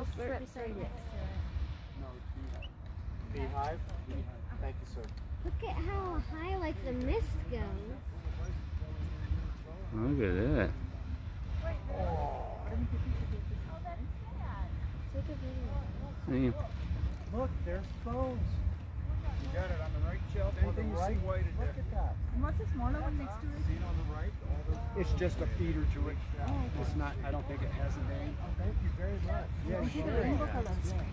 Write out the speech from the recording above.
right beehive. Beehive? Thank you, sir. Look at how high like the mist goes. Look at that. Take. Look, there's phones. You got it on the right shelf. Anything the you see whited Look at that. And what's the smaller one next to it? See it on the right? It's just a feeder to it. It's not, I don't think it has a name. You